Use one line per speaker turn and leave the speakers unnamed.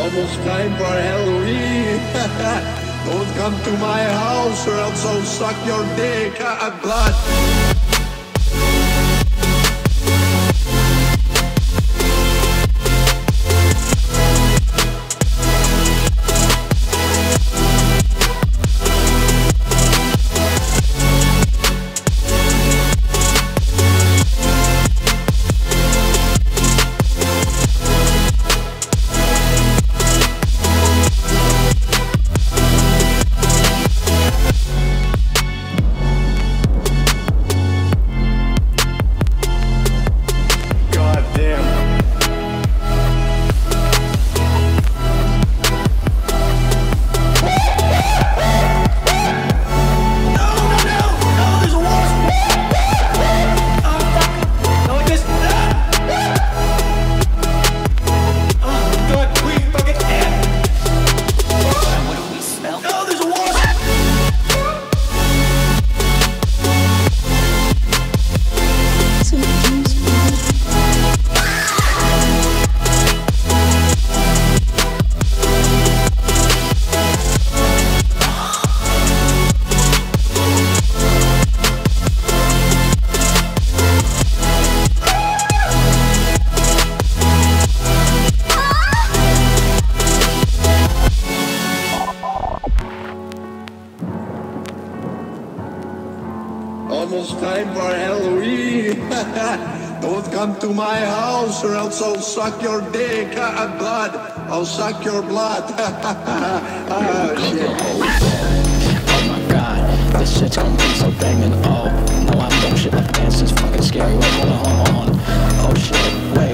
Almost time for Halloween. Don't come to my house or else I'll suck your dick uh,
uh, and blood.
Almost time for Halloween. Don't come to my house or else I'll suck your dick ah, ah, blood. I'll suck your blood. oh, shit.
Oh my god, this shit's gonna be so banging. Oh, no, I'm dumb shit. My pants is fucking scary. Wait, hold on, hold on. Oh shit, wait,